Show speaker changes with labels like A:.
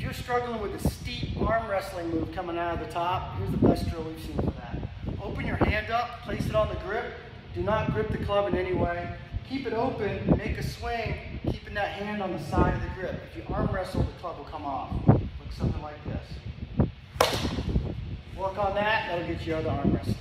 A: If you're struggling with a steep arm wrestling move coming out of the top, here's the best drill we've seen for that. Open your hand up, place it on the grip. Do not grip the club in any way. Keep it open, make a swing, keeping that hand on the side of the grip. If you arm wrestle, the club will come off. Look something like this. Work on that, that'll get you other arm wrestling.